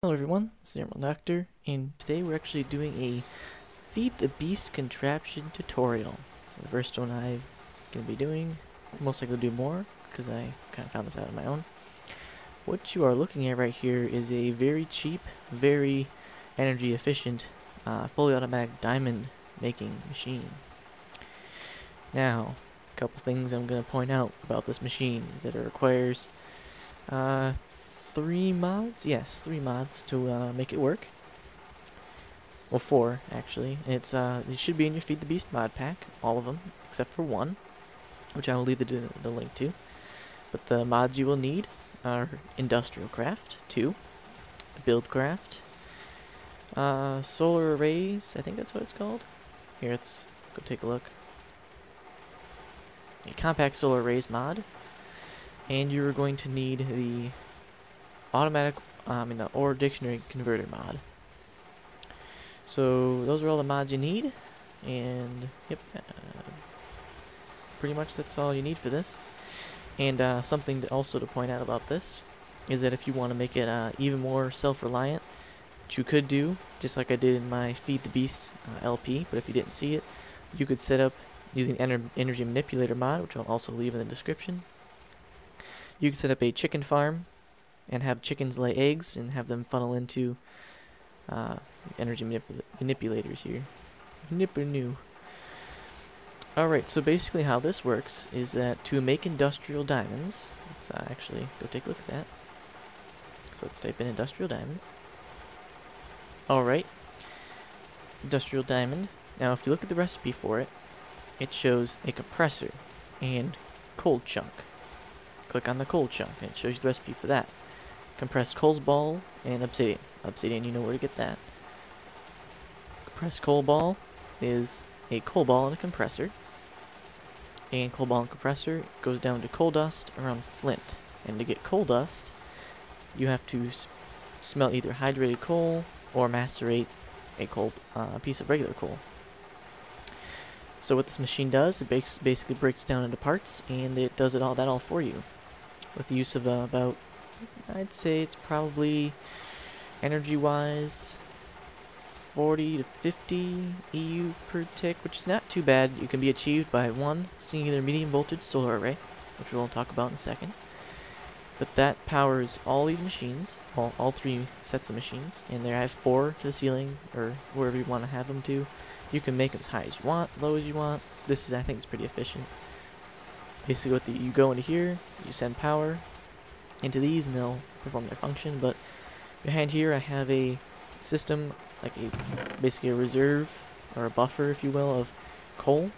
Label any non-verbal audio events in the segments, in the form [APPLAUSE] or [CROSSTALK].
Hello everyone, it's the Emerald Doctor, and today we're actually doing a Feed the Beast contraption tutorial. So the first one I'm going to be doing, most likely do more, because I kind of found this out on my own. What you are looking at right here is a very cheap, very energy efficient, uh, fully automatic diamond making machine. Now, a couple things I'm going to point out about this machine is that it requires uh, three mods? Yes, three mods to uh, make it work. Well, four, actually. It's uh, It should be in your Feed the Beast mod pack, all of them, except for one, which I will leave the, the link to. But the mods you will need are Industrial Craft, 2, Buildcraft, uh, Solar Arrays, I think that's what it's called. Here, let's go take a look. A Compact Solar Arrays mod, and you're going to need the automatic, I mean, the ore dictionary converter mod. So those are all the mods you need, and yep, uh, pretty much that's all you need for this. And uh, something to also to point out about this is that if you want to make it uh, even more self-reliant, what you could do, just like I did in my Feed the Beast uh, LP, but if you didn't see it, you could set up using Ener Energy Manipulator mod, which I'll also leave in the description. You could set up a chicken farm and have chickens lay eggs and have them funnel into uh, energy manipul manipulators here. Nipper new. Alright, so basically how this works is that to make industrial diamonds, let's uh, actually go take a look at that. So let's type in industrial diamonds. Alright, industrial diamond. Now if you look at the recipe for it, it shows a compressor and coal chunk. Click on the coal chunk and it shows you the recipe for that compressed coal ball, and obsidian. Obsidian, you know where to get that. Compressed coal ball is a coal ball and a compressor. And coal ball and compressor goes down to coal dust around flint. And to get coal dust, you have to smelt either hydrated coal or macerate a coal, uh, piece of regular coal. So what this machine does, it basically breaks down into parts, and it does it all that all for you, with the use of uh, about I'd say it's probably energy-wise 40 to 50 EU per tick, which is not too bad. You can be achieved by one singular medium voltage solar array, which we'll talk about in a second. But that powers all these machines, all, all three sets of machines, and there I have four to the ceiling, or wherever you want to have them to. You can make them as high as you want, low as you want. This is, I think, is pretty efficient. Basically, what the, you go into here, you send power, into these and they'll perform their function. But behind here I have a system, like a basically a reserve or a buffer, if you will, of coal.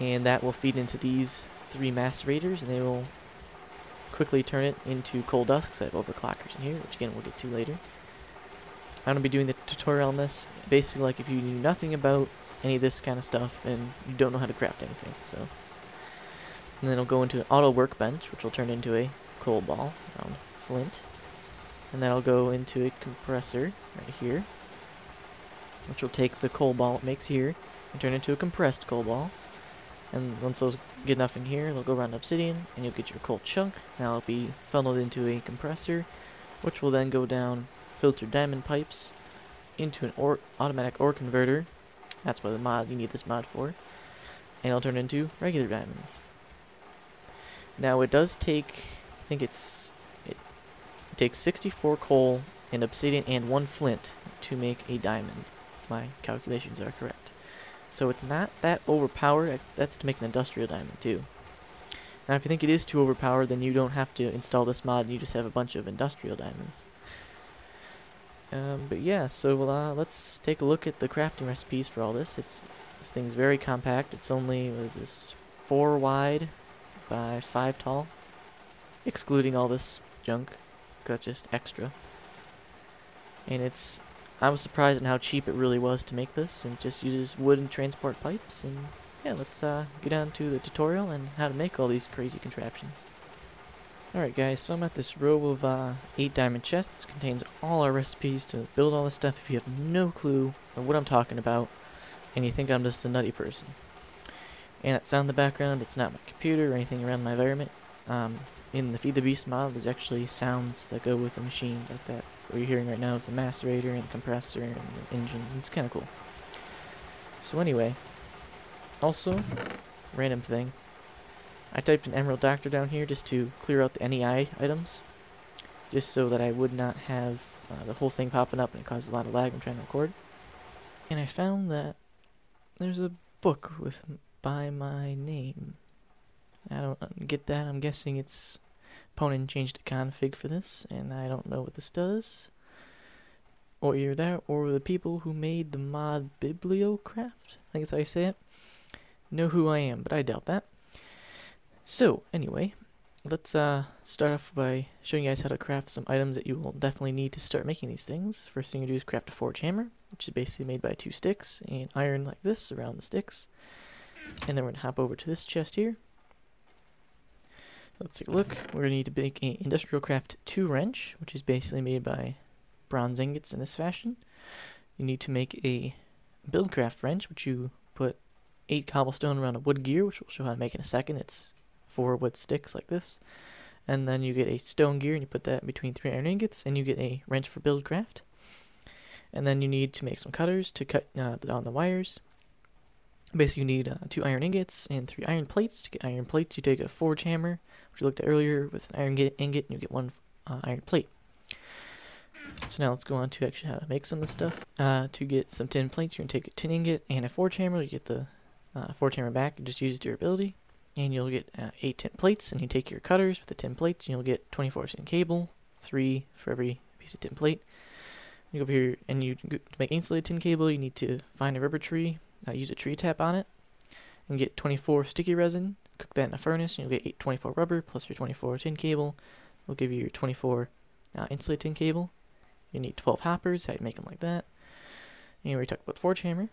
And that will feed into these three macerators and they will quickly turn it into coal dust because I have overclockers in here, which again we'll get to later. I'm going to be doing the tutorial on this, basically like if you knew nothing about any of this kind of stuff and you don't know how to craft anything. So and then it'll go into an auto workbench, which will turn into a coal ball around flint. And then I'll go into a compressor right here, which will take the coal ball it makes here and turn into a compressed coal ball. And once those get enough in here, they'll go around obsidian, and you'll get your coal chunk. Now it'll be funneled into a compressor, which will then go down filtered diamond pipes into an automatic ore converter. That's what the mod you need this mod for. And it'll turn into regular diamonds. Now it does take, I think it's, it, takes 64 coal and obsidian and one flint to make a diamond. My calculations are correct. So it's not that overpowered. That's to make an industrial diamond too. Now if you think it is too overpowered, then you don't have to install this mod. And you just have a bunch of industrial diamonds. Um, but yeah, so uh, let's take a look at the crafting recipes for all this. It's This thing's very compact. It's only, what is this, 4 wide by 5 tall. Excluding all this junk. That's just extra. And it's... I was surprised at how cheap it really was to make this. And just uses wood and transport pipes. And yeah, let's uh, get down to the tutorial and how to make all these crazy contraptions. Alright guys, so I'm at this row of uh, 8 diamond chests. This contains all our recipes to build all this stuff if you have no clue of what I'm talking about and you think I'm just a nutty person. And that sound in the background, it's not my computer or anything around my environment. Um, in the Feed the Beast mod, there's actually sounds that go with the machines like that what you're hearing right now is the macerator and the compressor and the engine. It's kind of cool. So anyway, also, random thing. I typed an Emerald Doctor down here just to clear out the NEI items, just so that I would not have uh, the whole thing popping up and it caused a lot of lag when trying to record. And I found that there's a book with by my name. I don't get that. I'm guessing it's Ponin changed the config for this, and I don't know what this does. Or either that, or the people who made the mod Bibliocraft, I think that's how you say it, know who I am, but I doubt that. So, anyway, let's uh, start off by showing you guys how to craft some items that you will definitely need to start making these things. First thing you do is craft a forge hammer, which is basically made by two sticks, and iron like this around the sticks. And then we're going to hop over to this chest here. Let's take a look. We're going to need to make an Industrial Craft 2 wrench, which is basically made by bronze ingots in this fashion. You need to make a Buildcraft wrench, which you put 8 cobblestone around a wood gear, which we'll show how to make in a second. It's 4 wood sticks like this. And then you get a stone gear, and you put that between 3 iron ingots, and you get a wrench for Buildcraft. And then you need to make some cutters to cut uh, on the wires. Basically, you need uh, two iron ingots and three iron plates. To get iron plates, you take a forge hammer, which we looked at earlier, with an iron ingot, and you get one uh, iron plate. So now let's go on to actually how to make some of this stuff. Uh, to get some tin plates, you're going to take a tin ingot and a forge hammer. You get the uh, forge hammer back and just use durability. And you'll get uh, 8 tin plates, and you take your cutters with the tin plates, and you'll get 24 tin cable, 3 for every piece of tin plate. You go over here, and you to make insulated tin cable, you need to find a rubber tree, uh, use a tree tap on it, and get 24 sticky resin, cook that in a furnace, and you'll get 24 rubber plus your 24 tin cable. We'll give you your 24 uh, insulated tin cable. You need 12 hoppers, how you make them like that. And we talked about the forge hammer.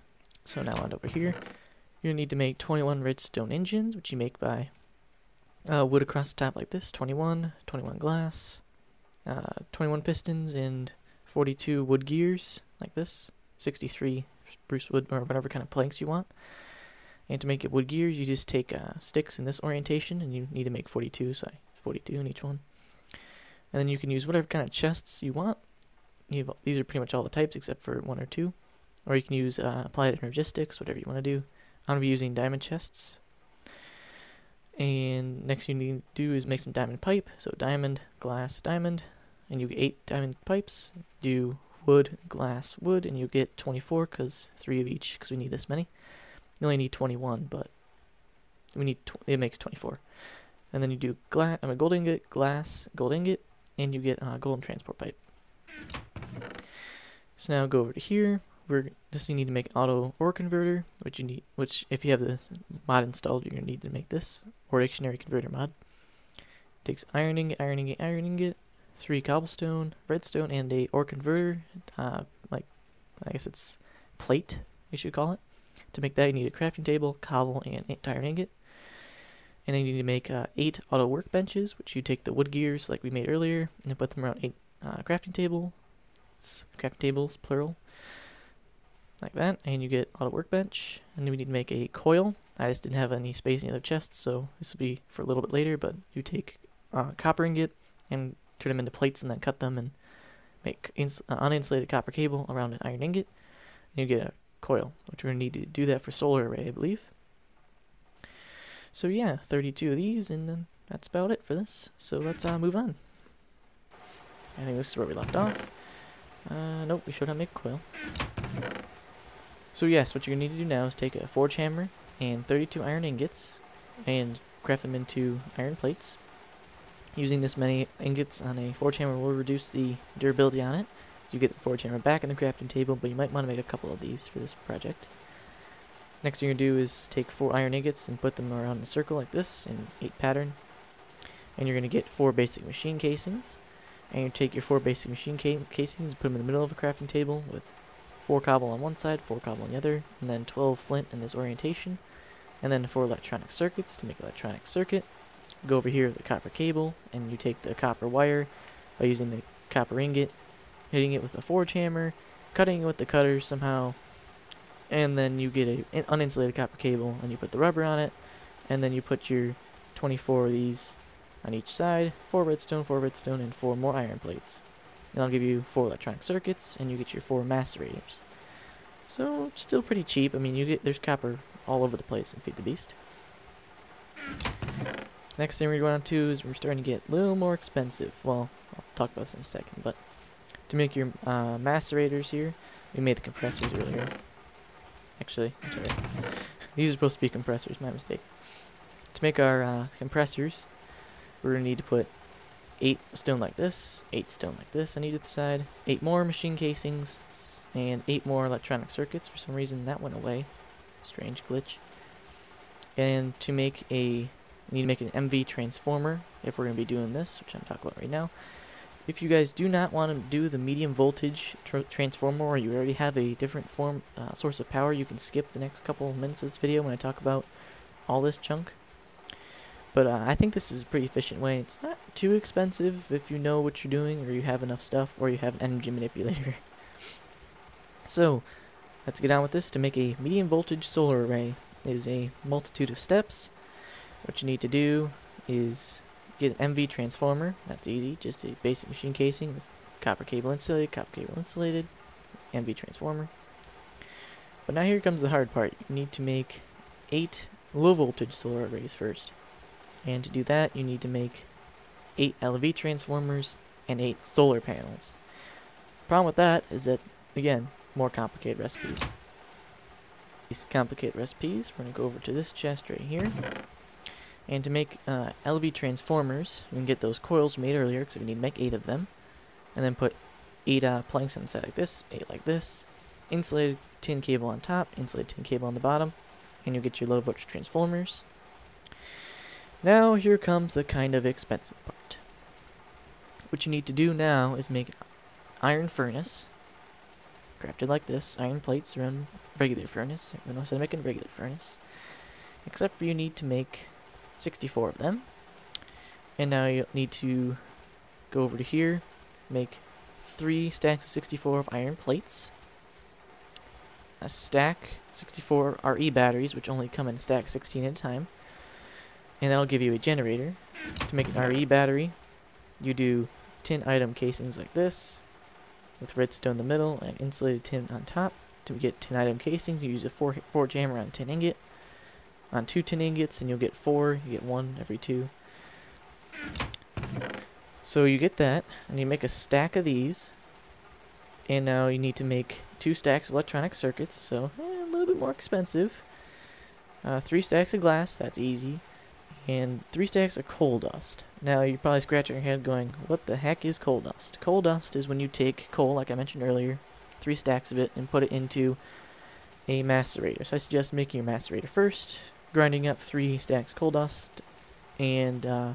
So now on over here, you need to make 21 redstone engines, which you make by uh, wood across the top like this, 21, 21 glass, uh, 21 pistons, and 42 wood gears like this, 63 spruce wood or whatever kind of planks you want. And to make it wood gears, you just take uh, sticks in this orientation, and you need to make 42, so 42 in each one. And then you can use whatever kind of chests you want. You have, these are pretty much all the types except for one or two. Or you can use uh, applied energistics, whatever you want to do. I'm going to be using diamond chests. And next you need to do is make some diamond pipe. So diamond, glass, diamond. And you get 8 diamond pipes. Do wood, glass, wood, and you get 24 because 3 of each because we need this many. You only need 21, but we need it makes 24. And then you do glass, I mean, gold ingot, glass, gold ingot, and you get uh, golden transport pipe. So now go over to here. We're just you need to make auto ore converter, which you need, which if you have the mod installed, you're gonna need to make this ore dictionary converter mod. It takes iron ingot, iron ingot, iron ingot, three cobblestone, redstone, and a ore converter. Uh, like I guess it's plate, you should call it. To make that, you need a crafting table, cobble, and iron ingot. And then you need to make uh, eight auto workbenches, which you take the wood gears like we made earlier, and put them around eight uh, crafting table, crafting tables, plural, like that. And you get auto workbench. And then we need to make a coil. I just didn't have any space in the other chests, so this will be for a little bit later. But you take uh, copper ingot and turn them into plates, and then cut them and make ins uh, uninsulated copper cable around an iron ingot. And you get a coil, which we're going to need to do that for solar array, I believe. So yeah, 32 of these, and then that's about it for this. So let's uh, move on. I think this is where we left off. Uh, nope, we should not make a coil. So yes, what you're going to need to do now is take a forge hammer and 32 iron ingots and craft them into iron plates. Using this many ingots on a forge hammer will reduce the durability on it. You get the forge hammer back in the crafting table, but you might want to make a couple of these for this project. Next thing you're going to do is take four iron ingots and put them around in a circle like this in 8 pattern. And you're going to get four basic machine casings. And you take your four basic machine ca casings and put them in the middle of a crafting table with four cobble on one side, four cobble on the other, and then 12 flint in this orientation. And then four electronic circuits to make electronic circuit. Go over here with the copper cable, and you take the copper wire by using the copper ingot, hitting it with a forge hammer, cutting it with the cutter somehow, and then you get a uninsulated copper cable and you put the rubber on it and then you put your 24 of these on each side 4 redstone 4 redstone and 4 more iron plates That'll give you four electronic circuits, and you get your four macerators. So still pretty cheap. I mean, you get there's copper all over the place in Feed the Beast. Next thing we're going to is we're starting to get a little more expensive. Well, I'll talk about this in a second, but to make your uh, macerators here, we made the compressors earlier. Actually, I'm sorry. [LAUGHS] These are supposed to be compressors, my mistake. To make our uh, compressors, we're going to need to put 8 stone like this, 8 stone like this on either side, 8 more machine casings, and 8 more electronic circuits. For some reason that went away. Strange glitch. And to make a, we need to make an MV transformer if we're going to be doing this, which I'm talking about right now. If you guys do not want to do the medium voltage tr transformer or you already have a different form uh, source of power, you can skip the next couple minutes of this video when I talk about all this chunk. But uh, I think this is a pretty efficient way. It's not too expensive if you know what you're doing or you have enough stuff or you have an energy manipulator. [LAUGHS] so, let's get on with this. To make a medium voltage solar array is a multitude of steps. What you need to do is Get an MV transformer. That's easy. Just a basic machine casing with copper cable insulated, copper cable insulated, MV transformer. But now here comes the hard part. You need to make eight low voltage solar arrays first. And to do that, you need to make eight LV transformers and eight solar panels. Problem with that is that, again, more complicated recipes. These complicated recipes, we're going to go over to this chest right here. And to make uh, LV transformers, we can get those coils made earlier because we need to make 8 of them. And then put 8 uh, planks on the side like this, 8 like this. Insulated tin cable on top, insulated tin cable on the bottom. And you'll get your low voltage transformers. Now here comes the kind of expensive part. What you need to do now is make an iron furnace. Crafted like this, iron plates around regular furnace. Everyone knows how to make a regular furnace. Except for you need to make 64 of them. And now you need to go over to here, make three stacks of 64 of iron plates, a stack 64 RE batteries, which only come in stack 16 at a time, and that'll give you a generator. To make an RE battery, you do tin item casings like this, with redstone in the middle and insulated tin on top. To get tin item casings, you use a 4 forge hammer on tin ingot, on two tin ingots, and you'll get four. You get one every two. So you get that, and you make a stack of these. And now you need to make two stacks of electronic circuits, so eh, a little bit more expensive. Uh, three stacks of glass, that's easy. And three stacks of coal dust. Now you're probably scratching your head going, what the heck is coal dust? Coal dust is when you take coal, like I mentioned earlier, three stacks of it, and put it into a macerator. So I suggest making your macerator first, grinding up three stacks coal dust and uh,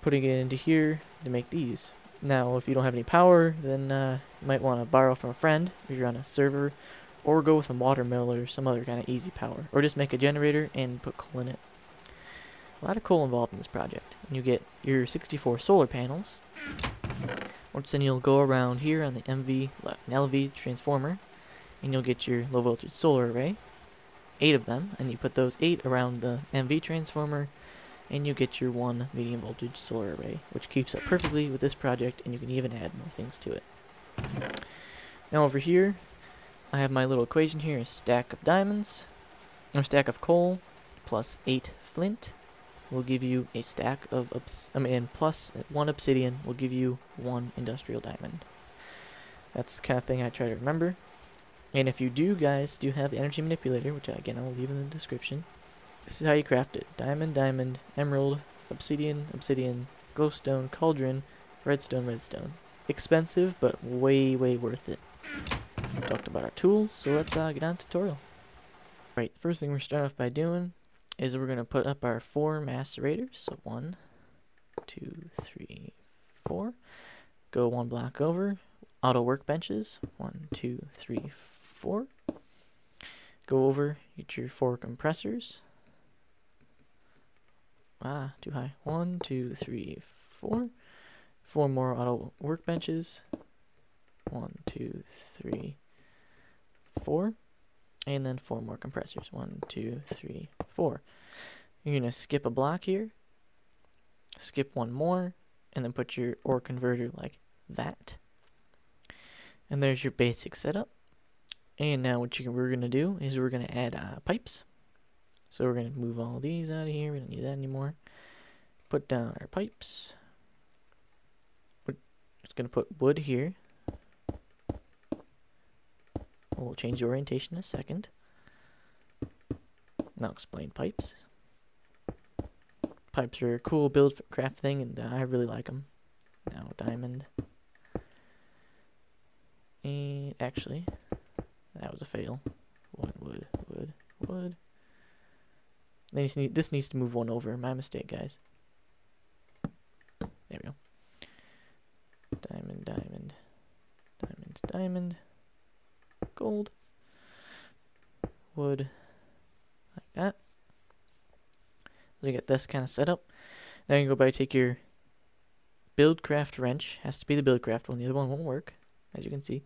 putting it into here to make these. Now, if you don't have any power, then uh, you might want to borrow from a friend if you're on a server, or go with a water mill or some other kind of easy power, or just make a generator and put coal in it. A lot of coal involved in this project. And you get your 64 solar panels, which then you'll go around here on the MV, LV transformer, and you'll get your low voltage solar array, eight of them, and you put those eight around the MV transformer, and you get your one medium voltage solar array, which keeps up perfectly with this project, and you can even add more things to it. Now over here, I have my little equation here, a stack of diamonds, or stack of coal, plus 8 flint will give you a stack of, I mean, plus 1 obsidian will give you 1 industrial diamond. That's the kind of thing I try to remember. And if you do, guys, do have the energy manipulator, which again I will leave in the description, this is how you craft it. Diamond, diamond, emerald, obsidian, obsidian, glowstone, cauldron, redstone, redstone. Expensive, but way, way worth it. We Talked about our tools, so let's uh, get on tutorial. Right, first thing we're starting off by doing is we're going to put up our four macerators. So one, two, three, four. Go one block over. Auto workbenches. One, two, three, four. Go over, get your four compressors. Ah, too high. One, two, three, four. Four more auto workbenches. One, two, three, four. And then four more compressors. One, two, three, four. You're going to skip a block here. Skip one more. And then put your ore converter like that. And there's your basic setup. And now what you, we're going to do is we're going to add uh, pipes. So we're going to move all these out of here. We don't need that anymore. Put down our pipes. We're just going to put wood here. We'll change the orientation in a second. Now explain pipes. Pipes are a cool build craft thing, and uh, I really like them. Now diamond. And actually, that was a fail. Wood, wood, wood, wood. This, need, this needs to move one over. My mistake, guys. There we go. Diamond, diamond, diamond, diamond. Gold. Wood. Like that. So you get this kind of set up. Now you can go by take your Buildcraft wrench. Has to be the Buildcraft one. The other one won't work, as you can see.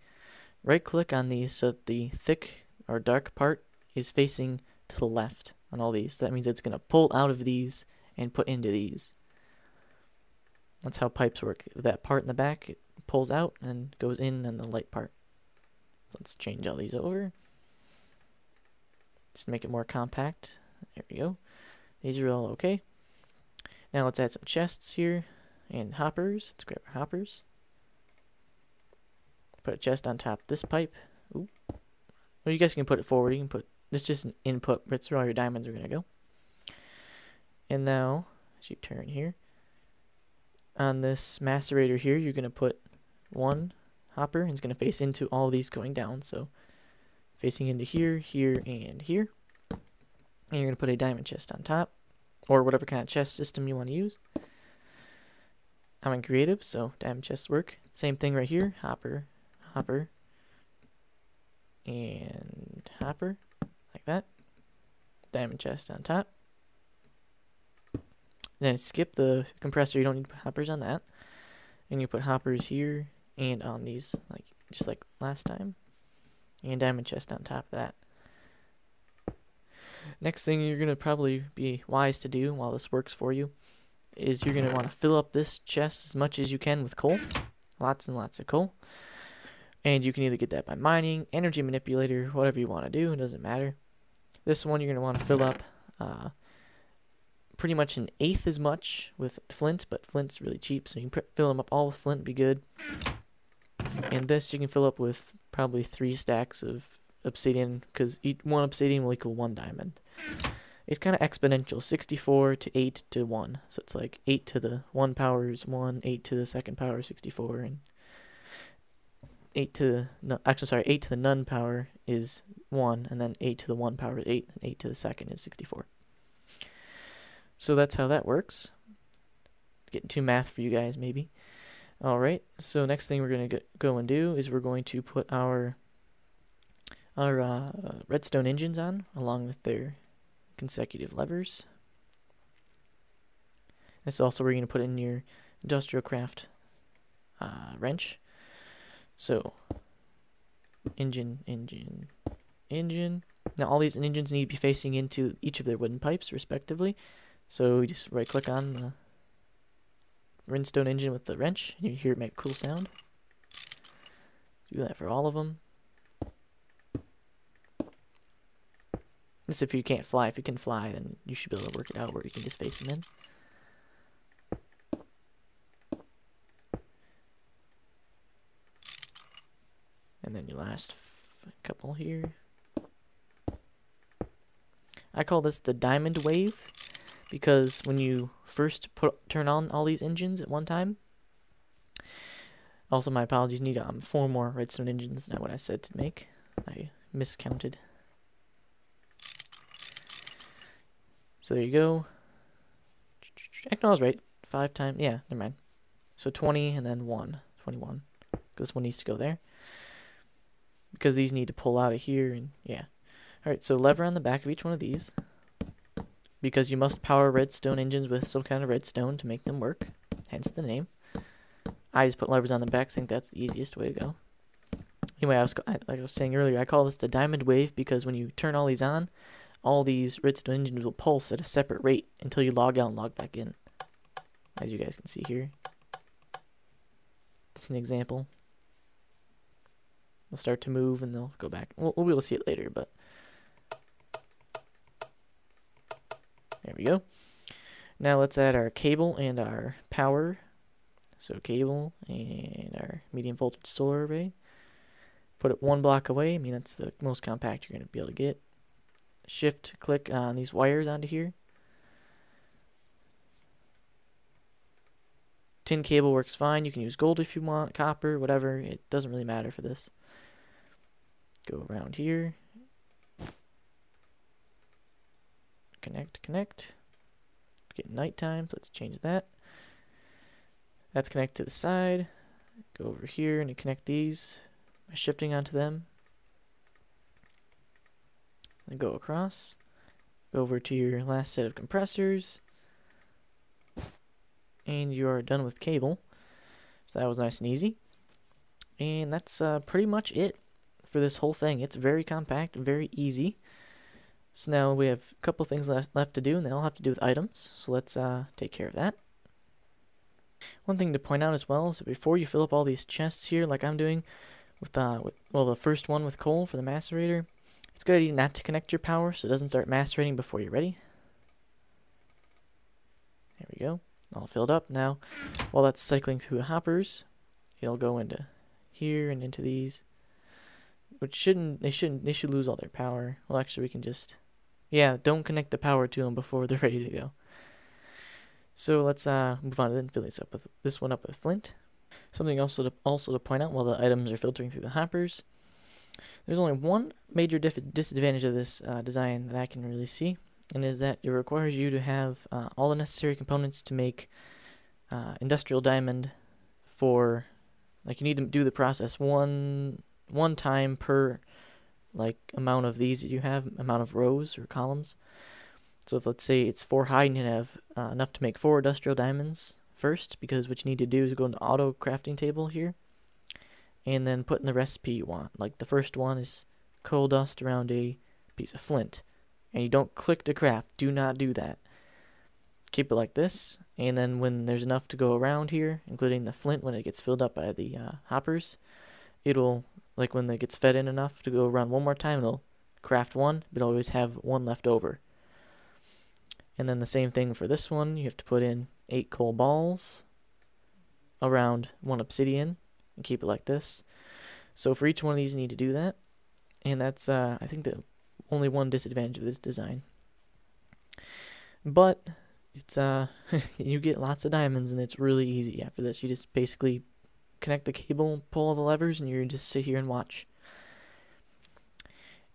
Right click on these so that the thick or dark part is facing to the left on all these. That means it's going to pull out of these and put into these. That's how pipes work. That part in the back it pulls out and goes in and the light part. So let's change all these over. Just make it more compact. There we go. These are all okay. Now let's add some chests here and hoppers. Let's grab our hoppers. Put a chest on top of this pipe. Ooh. Well, you guys can put it forward. You can put this just an input. That's where all your diamonds are gonna go. And now, as you turn here, on this macerator here, you're gonna put one hopper. And it's gonna face into all these going down. So facing into here, here, and here. And you're to put a diamond chest on top, or whatever kind of chest system you want to use. I'm in creative, so diamond chests work. Same thing right here, hopper, hopper, and hopper, like that. Diamond chest on top. Then skip the compressor, you don't need hoppers on that. And you put hoppers here and on these, like just like last time. And diamond chest on top of that. Next thing you're going to probably be wise to do while this works for you is you're going to want to fill up this chest as much as you can with coal. Lots and lots of coal. And you can either get that by mining, energy manipulator, whatever you want to do. It doesn't matter. This one you're going to want to fill up uh, pretty much an eighth as much with flint, but flint's really cheap, so you can fill them up all with flint, be good. And this you can fill up with probably three stacks of obsidian because one obsidian will equal one diamond. It's kind of exponential, 64 to 8 to 1. So it's like 8 to the 1 power is 1, 8 to the second power is 64, and 8 to the, actually sorry, 8 to the none power is 1, and then 8 to the 1 power is 8, and 8 to the second is 64. So that's how that works. Getting to math for you guys, maybe. Alright, so next thing we're going to go and do is we're going to put our our uh, redstone engines on, along with their consecutive levers. This is also where you're going to put in your industrial craft uh, wrench. So, engine, engine, engine. Now all these engines need to be facing into each of their wooden pipes, respectively. So you just right click on the redstone engine with the wrench, and you hear it make a cool sound. Do that for all of them. This if you can't fly. If you can fly, then you should be able to work it out where you can just face them in. Then your last couple here. I call this the diamond wave because when you first put turn on all these engines at one time, also my apologies, need um, four more redstone engines than what I said to make. I miscounted. So there you go. Actually, I was right. Five times. Yeah, never mind. So 20 and then 1. 21. This one needs to go there. Because these need to pull out of here. and Yeah. Alright, so lever on the back of each one of these. Because you must power redstone engines with some kind of redstone to make them work. Hence the name. I just put levers on the back. I think that's the easiest way to go. Anyway, I was, like I was saying earlier, I call this the diamond wave because when you turn all these on, all these redstone engines will pulse at a separate rate until you log out and log back in. As you guys can see here. That's an example. They'll start to move and they'll go back. We'll, we'll be able to see it later, but there we go. Now let's add our cable and our power. So cable and our medium voltage solar array. Put it one block away. I mean, that's the most compact you're going to be able to get. Shift click on these wires onto here. Tin cable works fine. You can use gold if you want, copper, whatever. It doesn't really matter for this. Go around here. Connect, connect. It's getting nighttime, so let's change that. That's connected to the side. Go over here and connect these by shifting onto them. Then go across. Go over to your last set of compressors and you are done with cable. So that was nice and easy. And that's uh, pretty much it for this whole thing. It's very compact, very easy. So now we have a couple things left, left to do, and they all have to do with items. So let's uh, take care of that. One thing to point out as well is that before you fill up all these chests here, like I'm doing, with, uh, with well, the first one with coal for the macerator, it's good idea not to connect your power so it doesn't start macerating before you're ready. There we go all filled up. Now, while that's cycling through the hoppers, it'll go into here and into these. Which shouldn't, they shouldn't, they should lose all their power. Well, actually, we can just, yeah, don't connect the power to them before they're [LAUGHS] ready to go. So let's uh, move on and fill this up with this one up with flint. Something also to, also to point out while the items are filtering through the hoppers. There's only one major disadvantage of this uh, design that I can really see, and is that it requires you to have uh, all the necessary components to make uh, industrial diamond for like you need to do the process one one time per like amount of these that you have amount of rows or columns so if let's say it's four high and you have uh, enough to make four industrial diamonds first because what you need to do is go into auto crafting table here and then put in the recipe you want like the first one is coal dust around a piece of flint and you don't click to craft. Do not do that. Keep it like this, and then when there's enough to go around here, including the flint when it gets filled up by the uh, hoppers, it'll, like when it gets fed in enough to go around one more time, it'll craft one, but always have one left over. And then the same thing for this one, you have to put in eight coal balls around one obsidian and keep it like this. So for each one of these, you need to do that. And that's, uh, I think the only one disadvantage of this design. But it's uh [LAUGHS] you get lots of diamonds and it's really easy after this. You just basically connect the cable, pull all the levers, and you just sit here and watch.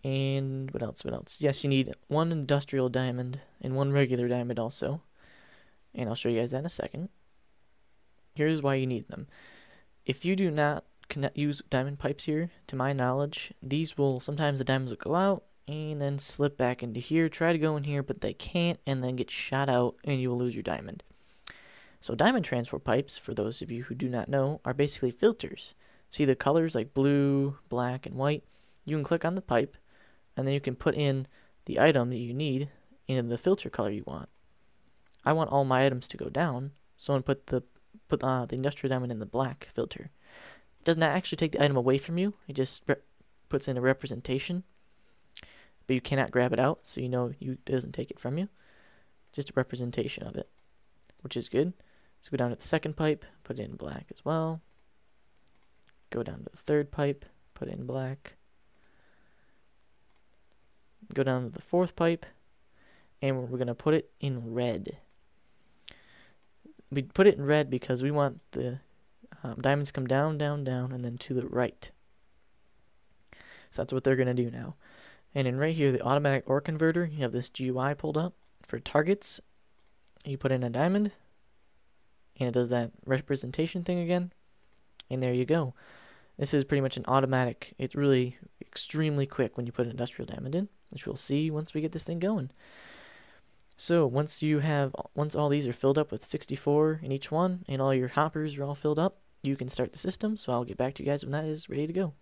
And what else? What else? Yes, you need one industrial diamond and one regular diamond also. And I'll show you guys that in a second. Here's why you need them. If you do not connect, use diamond pipes here, to my knowledge, these will, sometimes the diamonds will go out, and then slip back into here, try to go in here, but they can't, and then get shot out, and you will lose your diamond. So diamond transport pipes, for those of you who do not know, are basically filters. See the colors like blue, black, and white? You can click on the pipe, and then you can put in the item that you need in the filter color you want. I want all my items to go down, so I'm going to put the put uh, the industrial diamond in the black filter. It does not actually take the item away from you, it just puts in a representation but you cannot grab it out, so you know you it doesn't take it from you. Just a representation of it, which is good. So go down to the second pipe, put it in black as well. Go down to the third pipe, put it in black. Go down to the fourth pipe, and we're going to put it in red. We put it in red because we want the um, diamonds come down, down, down, and then to the right. So that's what they're going to do now. And in right here, the automatic ore converter, you have this GUI pulled up. For targets, you put in a diamond, and it does that representation thing again. And there you go. This is pretty much an automatic. It's really extremely quick when you put an industrial diamond in, which we'll see once we get this thing going. So once you have, once all these are filled up with 64 in each one, and all your hoppers are all filled up, you can start the system. So I'll get back to you guys when that is ready to go.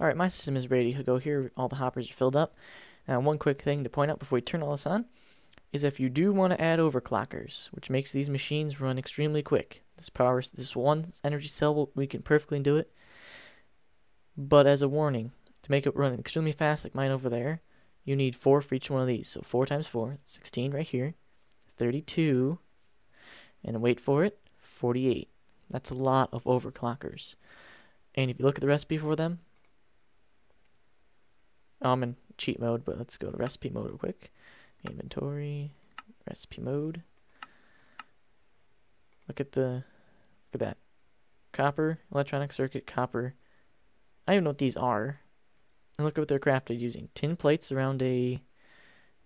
Alright, my system is ready to go here. All the hoppers are filled up. Now, one quick thing to point out before we turn all this on is if you do want to add overclockers, which makes these machines run extremely quick. This power, this one energy cell, we can perfectly do it. But as a warning, to make it run extremely fast like mine over there, you need 4 for each one of these. So 4 times 4, 16 right here, 32, and wait for it, 48. That's a lot of overclockers. And if you look at the recipe for them, I'm in cheat mode, but let's go to recipe mode real quick. Inventory, recipe mode. Look at the, look at that. Copper, electronic circuit, copper. I don't even know what these are. And look at what they're crafted using. Tin plates around a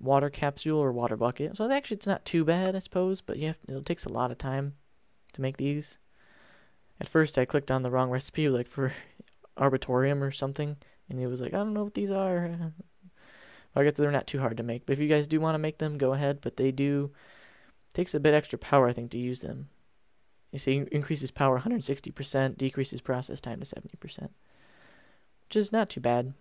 water capsule or water bucket. So actually it's not too bad, I suppose, but have, it takes a lot of time to make these. At first I clicked on the wrong recipe, like for [LAUGHS] arbitorium or something, and it was like, I don't know what these are. [LAUGHS] I guess they're not too hard to make, but if you guys do want to make them, go ahead. But they do takes a bit extra power, I think, to use them. You see, increases power 160%, decreases process time to 70%, which is not too bad.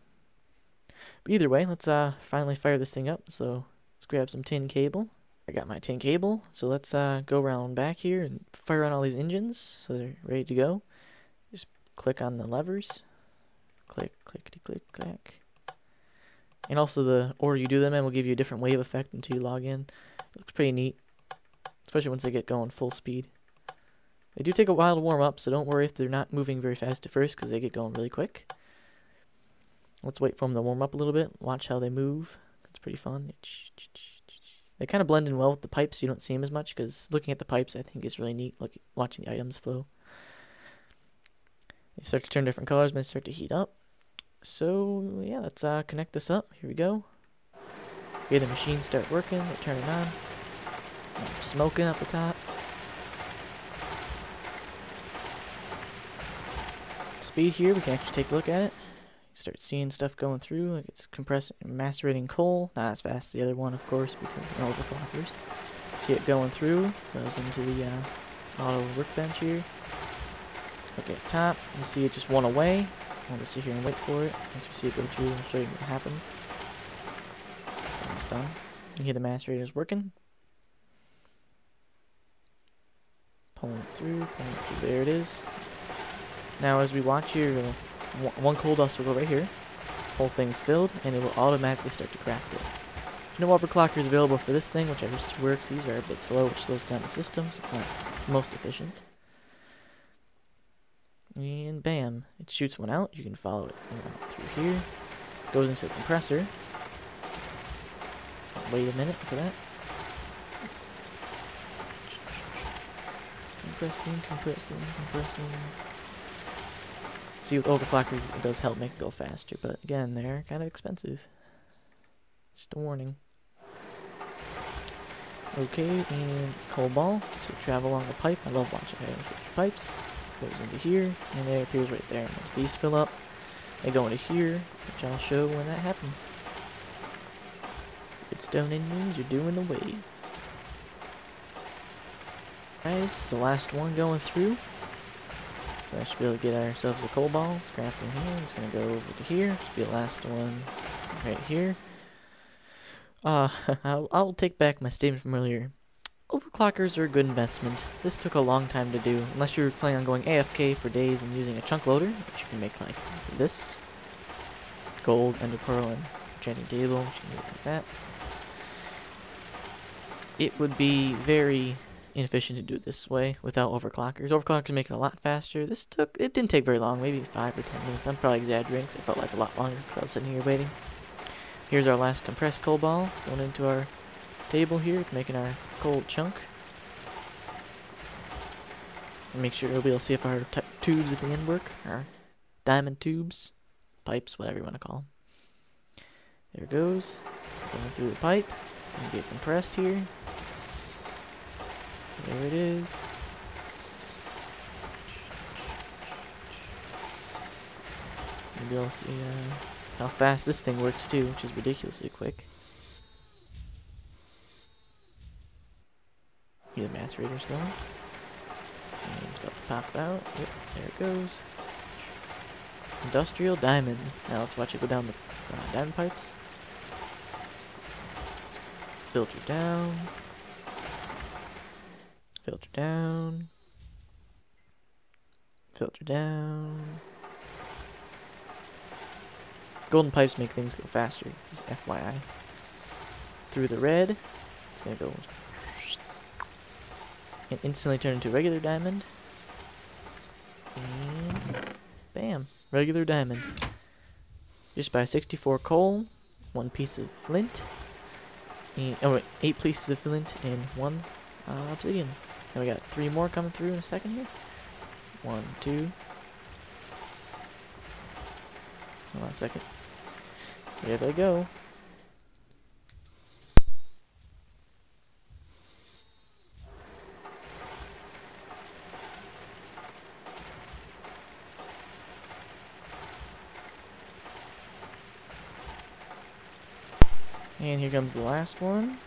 But either way, let's uh finally fire this thing up. So let's grab some tin cable. I got my tin cable, so let's uh go around back here and fire on all these engines so they're ready to go. Just click on the levers. Click, clickety click, clack. And also the order you do them in will give you a different wave effect until you log in. It looks pretty neat, especially once they get going full speed. They do take a while to warm up, so don't worry if they're not moving very fast at first because they get going really quick. Let's wait for them to warm up a little bit. Watch how they move. It's pretty fun. They kind of blend in well with the pipes, so you don't see them as much because looking at the pipes I think is really neat, Look, watching the items flow. They start to turn different colors, but they start to heat up. So, yeah, let's uh, connect this up. Here we go. Hear the machines start working. They turn it on. Smoking up the top. Speed here, we can actually take a look at it. Start seeing stuff going through, like it's compressing, macerating coal. Not as fast as the other one, of course, because no overclockers. See it going through, goes into the uh, auto workbench here. Look at top, you see it just went away. I'll just sit here and wait for it. Once we see it go through, I'll show you what happens. It's almost done. You hear the macerators working. Pulling it through, pulling it through. There it is. Now as we watch here, uh, one coal dust will go right here. Whole thing's filled, and it will automatically start to craft it. No overclocker is available for this thing, which I just works. These are a bit slow, which slows down the system, so it's not most efficient. And bam, it shoots one out. You can follow it through here. Goes into the compressor. Wait a minute for that. Compressing, compressing, compressing. See, with overclockers, it does help make it go faster, but again, they're kind of expensive. Just a warning. Okay, and coal ball. So travel along the pipe. I love watching pipes goes into here, and it appears right there. Once these fill up, they go into here, which I'll show when that happens. Redstone engines, you're doing the wave. Nice, the last one going through. So I should be able to get ourselves a coal ball. Let's grab from here. It's to go over to here. Should be the last one right here. Uh, [LAUGHS] I'll, I'll take back my statement from earlier. Overclockers are a good investment. This took a long time to do, unless you're planning on going AFK for days and using a chunk loader, which you can make like this. Gold, ender pearl, and enchanting table, which you can make like that. It would be very inefficient to do it this way without overclockers. Overclockers make it a lot faster. This took, it didn't take very long, maybe 5 or 10 minutes. I'm probably exaggerating because it felt like a lot longer because I was sitting here waiting. Here's our last compressed coal ball going into our table here, making our gold chunk. Make sure we'll see if our tubes at the end work, our diamond tubes, pipes, whatever you want to call them. There it goes, going through the pipe, get compressed here. There it is. Maybe I'll see uh, how fast this thing works too, which is ridiculously quick. The macerators going. And it's about to pop out. Yep, there it goes. Industrial diamond. Now let's watch it go down the uh, diamond pipes. filter down. Filter down. Filter down. Golden pipes make things go faster, just FYI. Through the red, it's gonna go and instantly turn into regular diamond. And bam, regular diamond. Just by 64 coal, one piece of flint, and, oh wait, eight pieces of flint and one uh, obsidian. And we got three more coming through in a second here. One, two. Hold on a second. There they go. And here comes the last one.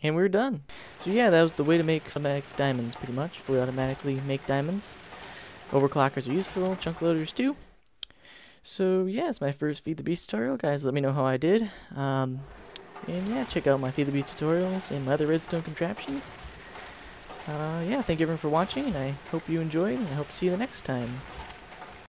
And we're done. So yeah, that was the way to make automatic diamonds, pretty much. Fully automatically make diamonds. Overclockers are useful, chunk loaders too. So yeah, it's my first Feed the Beast tutorial. Guys, let me know how I did. Um, and yeah, check out my Feed the Beast tutorials and my other redstone contraptions. Uh, yeah, thank you everyone for watching, and I hope you enjoyed, and I hope to see you the next time.